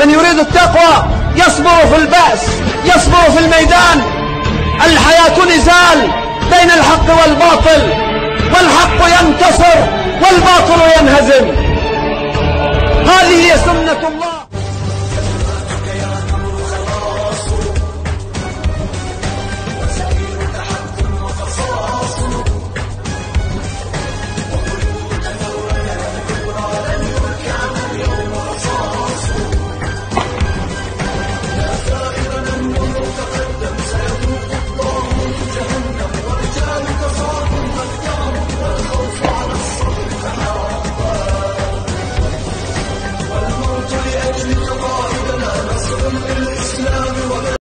من يريد التقوى يصبر في البأس يصبر في الميدان. الحياة نزال بين الحق والباطل والحق ينتصر والباطل ينهزم. هذه هي سنة الله.